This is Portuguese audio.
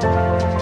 Música